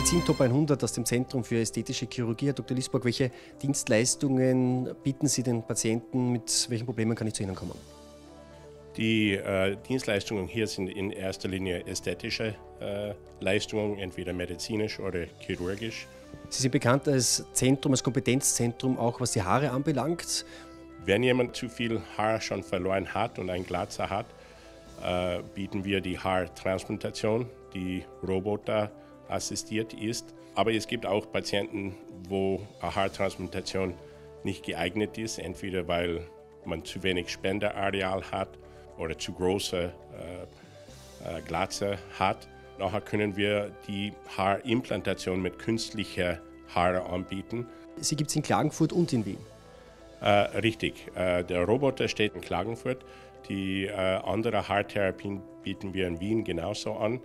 Medizin Top 100 aus dem Zentrum für ästhetische Chirurgie. Herr Dr. Lisburg, welche Dienstleistungen bieten Sie den Patienten? Mit welchen Problemen kann ich zu Ihnen kommen? Die äh, Dienstleistungen hier sind in erster Linie ästhetische äh, Leistungen, entweder medizinisch oder chirurgisch. Sie sind bekannt als Zentrum, als Kompetenzzentrum, auch was die Haare anbelangt. Wenn jemand zu viel Haar schon verloren hat und ein Glatzer hat, äh, bieten wir die Haartransplantation, die Roboter assistiert ist. Aber es gibt auch Patienten, wo eine Haartransplantation nicht geeignet ist, entweder weil man zu wenig Spendeareal hat oder zu große äh, äh, Glatze hat. Nachher können wir die Haarimplantation mit künstlicher Haare anbieten. Sie gibt es in Klagenfurt und in Wien. Äh, richtig. Äh, der Roboter steht in Klagenfurt. Die äh, andere Haartherapien bieten wir in Wien genauso an.